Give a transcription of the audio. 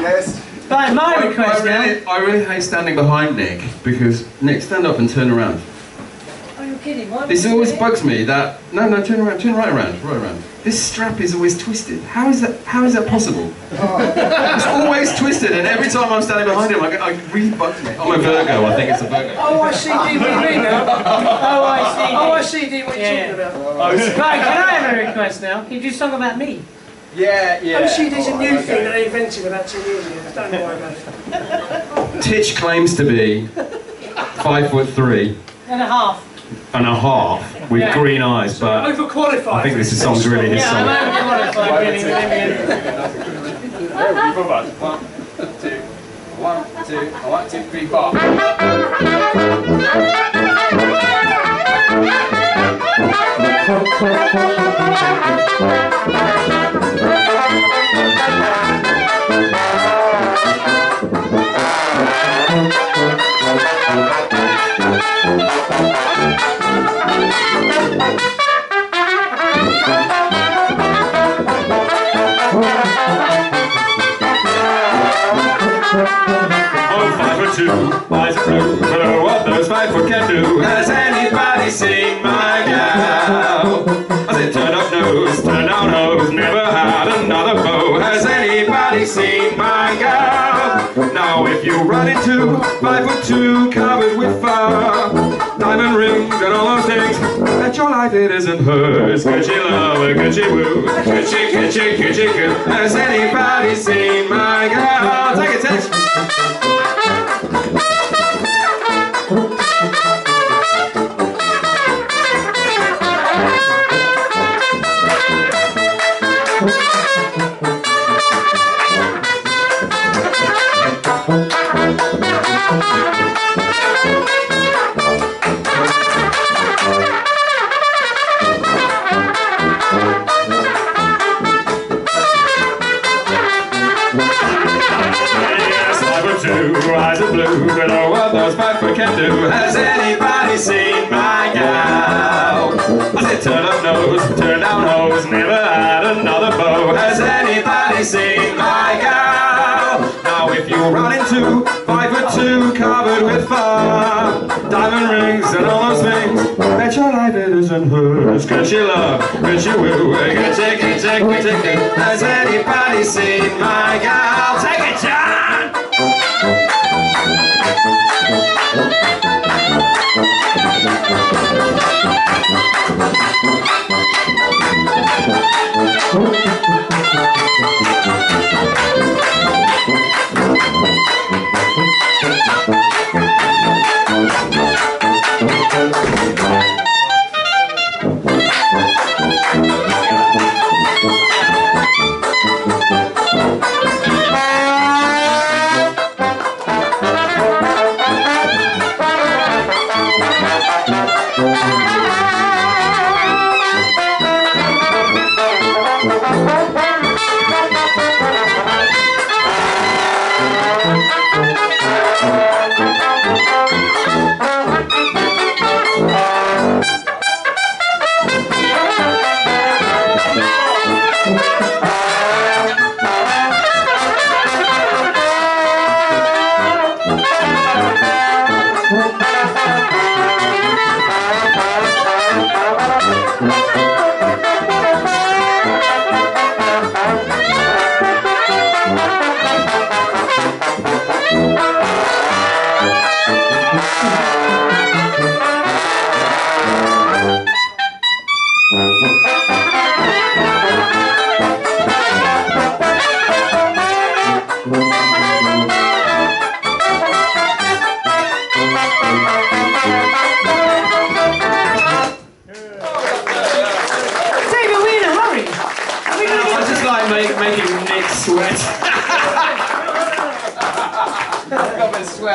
yes. Right, my I, request I, now. I really hate standing behind Nick because Nick, stand up and turn around. Are you kidding? What This always it? bugs me that no, no, turn around, turn right around, right around. This strap is always twisted. How is that? How is that possible? Oh. It's always twisted, and every time I'm standing behind him, I, get- I really bugs me. I'm a Virgo. I think it's a Virgo. Oh, I see D what now. Oh, I see. Oh, I see D what you're Yeah. talking about. Oh, right, can I have a request now? Can you do a song about me? Yeah, yeah. Oh, OCD's a new Oh, thing that they invented about 10 years ago. Don't worry about it. Titch claims to be five foot three And a half. And a half with Yeah. green eyes, but Overqualified. I think this is song's really his Yeah, song. I'm overqualified, really. really. One, two, one, two, one, two, three, four. Oh, five foot two, are blue. But what those five foot can do? Has anybody You run into five foot two, covered with fur, diamond rings and all those things, bet your life it isn't hers. Could she love her? Could she woo? Could she, could she, could she, could? Has anybody seen my gal? Take it, take it. Yes, two, eyes are blue, but oh, what those five foot can do. Has anybody seen my gal? I said, turn up nose, turn down hose, never had another beau. Has anybody seen my gal? Now, if you run into five foot two, covered with fur, diamond rings and all those things, bet your life it isn't hers. Could she love? Could she woo? Could she, Has anybody seen my gal? Sweat. I've got sweat.